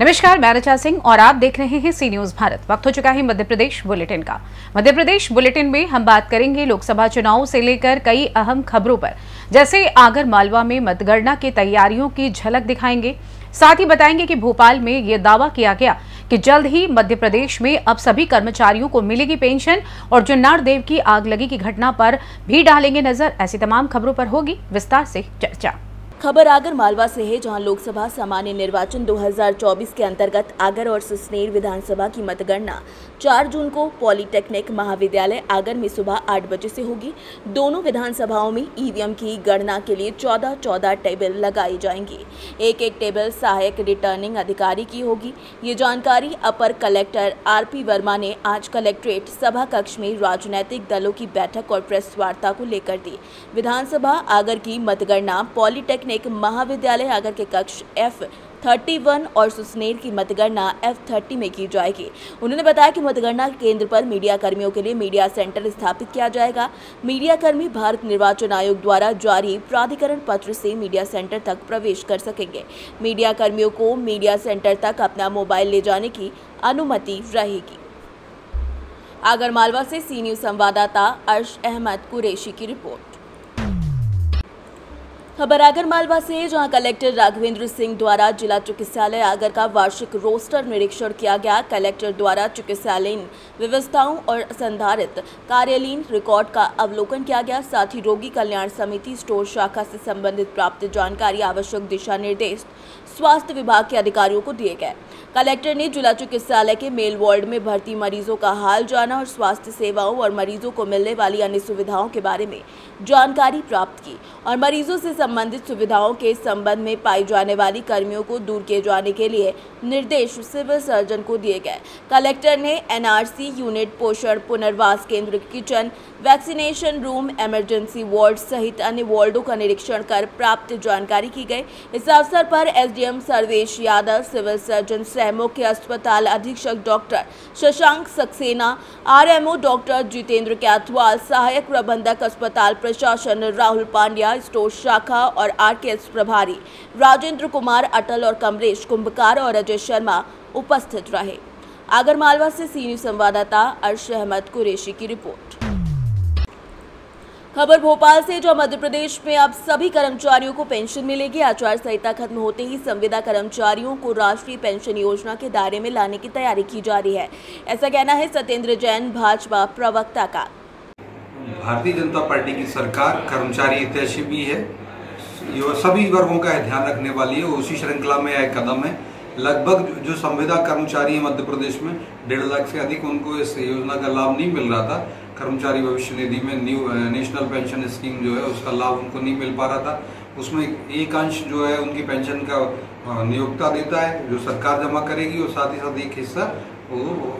नमस्कार, मैं रचा सिंह और आप देख रहे हैं सी न्यूज़ भारत। वक्त हो चुका है मध्य प्रदेश बुलेटिन का। मध्य प्रदेश बुलेटिन में हम बात करेंगे लोकसभा चुनाव से लेकर कई अहम खबरों पर। जैसे आगर मालवा में मतगणना की तैयारियों की झलक दिखाएँगे। साथ ही बताएँगे कि भोपाल में ये दावा किया गया कि जल्द ही मध्य प्रदेश में अब सभी कर्मचारियों को मिलेगी पेंशन और जुन्नार देव की आग लगी की घटना पर भी डालेंगे नज़र। ऐसी तमाम खबरों पर होगी विस्तार से चर्चा। खबर आगर मालवा से है, जहाँ लोकसभा सामान्य निर्वाचन 2024 के अंतर्गत आगर और सुसनेर विधानसभा की मतगणना 4 जून को पॉलिटेक्निक महाविद्यालय आगर में सुबह 8 बजे से होगी। दोनों विधानसभाओं में ईवीएम की गणना के लिए 14-14 टेबल लगाई जाएँगी। एक एक टेबल सहायक रिटर्निंग अधिकारी की होगी। ये जानकारी अपर कलेक्टर आरपी वर्मा ने आज कलेक्ट्रेट सभा कक्ष में राजनैतिक दलों की बैठक और प्रेस वार्ता को लेकर दी। विधानसभा आगर की मतगणना पॉलिटेक्निक टेक्निक महाविद्यालय आगर के कक्ष एफ़ थर्टी वन और सुसनेर की मतगणना एफ़ थर्टी में की जाएगी। उन्होंने बताया कि मतगणना केंद्र पर मीडिया कर्मियों के लिए मीडिया सेंटर स्थापित किया जाएगा। मीडिया कर्मी भारत निर्वाचन आयोग द्वारा जारी प्राधिकरण पत्र से मीडिया सेंटर तक प्रवेश कर सकेंगे। मीडिया कर्मियों को मीडिया सेंटर तक अपना मोबाइल ले जाने की अनुमति रहेगी। आगरमालवा से सी न्यूज़ संवाददाता अर्श अहमद कुरेशी की रिपोर्ट। खबर आगर मालवा से, जहाँ कलेक्टर राघवेंद्र सिंह द्वारा जिला चिकित्सालय आगर का वार्षिक रोस्टर निरीक्षण किया गया। कलेक्टर द्वारा चिकित्सालयीन व्यवस्थाओं और संधारित कार्यालयीन रिकॉर्ड का अवलोकन किया गया। साथ ही रोगी कल्याण समिति, स्टोर शाखा से संबंधित प्राप्त जानकारी, आवश्यक दिशा निर्देश स्वास्थ्य विभाग के अधिकारियों को दिए गए। कलेक्टर ने जिला चिकित्सालय के मेल वार्ड में भर्ती मरीजों का हाल जाना और स्वास्थ्य सेवाओं और मरीजों को मिलने वाली अन्य सुविधाओं के बारे में जानकारी प्राप्त की और मरीजों से संबंधित सुविधाओं के संबंध में पाई जाने वाली कर्मियों को दूर किए जाने के लिए निर्देश सिविल सर्जन को दिए गए। कलेक्टर ने एनआरसी यूनिट पोषण पुनर्वास केंद्र kitchen, vaccination room, emergency ward सहित अन्य वार्डों का निरीक्षण कर प्राप्त जानकारी की गई। इस अवसर पर SDM Sarvesh Yadav, civil surgeon सह मुख्य अस्पताल अधीक्षक doctor Shashank Saxena, RMO doctor Jitendra Kaithwal, सहायक प्रबंधक अस्पताल प्रशासन राहुल पांड्या, स्टोर शाखा और आर आरकेएस प्रभारी, राजेंद्र कुमार, अटल और कमलेश कुंभकार और अजय शर्मा उपस्थित रहे। आगरमालवा से सीनियर संवाददाता अर्श अहमद कुरेशी की रिपोर्ट। खबर भोपाल से जो मध्य प्रदेश में अब सभी कर्मचारियों को पेंशन मिलेगी। आचार संहिता खत्म होते ही संविदा कर्मचारियों को राष्ट्रीय पेंशन योजना के दायरे में लाने की तैयारी की जा रही है। ऐसा कहना है सत्येंद्र जैन, भाजपा प्रवक्ता का। भारतीय जनता पार्टी की सरकार, कर्मचारी हितैषी भी है। सभी वर्गों का ध्यान रखने वाली है उसी श्रृंखला में एक कदम है। लगभग जो संविदा कर्मचारी है मध्य प्रदेश में, डेढ़ लाख से अधिक उनको इस योजना का लाभ नहीं मिल रहा था। कर्मचारी भविष्य निधि में न्यू नेशनल पेंशन स्कीम जो है, उसका लाभ उनको नहीं मिल पा रहा था। उसमें एक अंश जो है, उनकी पेंशन का नियोक्ता देता है, जो सरकार जमा करेगी, और साथ ही साथ एक हिस्सा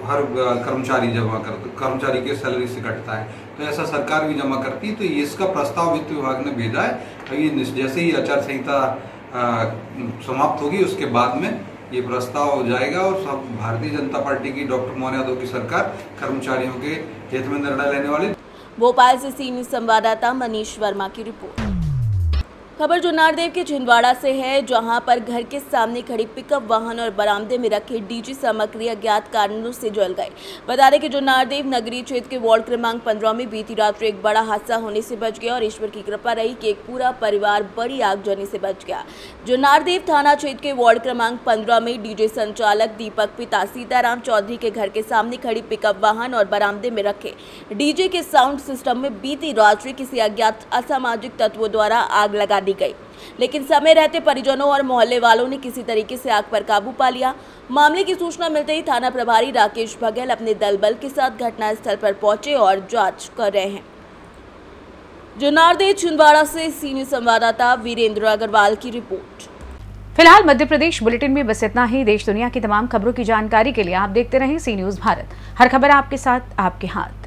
हर कर्मचारी जमा कर, कर्मचारी के सैलरी से कटता है। तो ऐसा सरकार भी जमा करती है तो इसका प्रस्ताव वित्त विभाग ने भेजा है। ये जैसे ही आचार संहिता समाप्त होगी, उसके बाद में ये प्रस्ताव हो जाएगा और सब भारतीय जनता पार्टी की, डॉक्टर मोहन यादव की सरकार कर्मचारियों के हित में निर्णय लेने वाली। भोपाल से सीनियर संवाददाता मनीष वर्मा की रिपोर्ट। खबर जो नारदेव के छिंदवाड़ा से है, जहाँ पर घर के सामने खड़ी पिकअप वाहन और बरामदे में रखे डीजी सामग्री अज्ञात कारणों से जल गए। बता दें कि जो नारदेव नगरीय क्षेत्र के वार्ड क्रमांक पंद्रह में बीती रात एक बड़ा हादसा होने से बच गया और ईश्वर की कृपा रही कि एक पूरा परिवार बड़ी आगजनी से बच गया। जो नारदेव थाना क्षेत्र के वार्ड क्रमांक पंद्रह में डीजे संचालक दीपक पिता सीताराम चौधरी के घर के सामने खड़ी पिकअप वाहन और बरामदे में रखे डीजे के साउंड सिस्टम में बीती रात्रि किसी अज्ञात असामाजिक तत्वों द्वारा आग लगा दी गई। लेकिन समय रहते परिजनों और मोहल्ले वालों ने किसी तरीके से आग पर काबू पा लिया। मामले की सूचना मिलते ही थाना प्रभारी राकेश बघेल अपने दल बल के साथ घटनास्थल पर पहुँचे और जाँच कर रहे हैं। जुनारदेव छिंदवाड़ा से सीनियर संवाददाता वीरेंद्र अग्रवाल की रिपोर्ट। फ़िलहाल मध्य प्रदेश बुलेटिन में बस इतना ही। देश दुनिया की तमाम खबरों की जानकारी के लिए आप देखते रहें सी न्यूज़ भारत। हर खबर आपके साथ, आपके हाथ।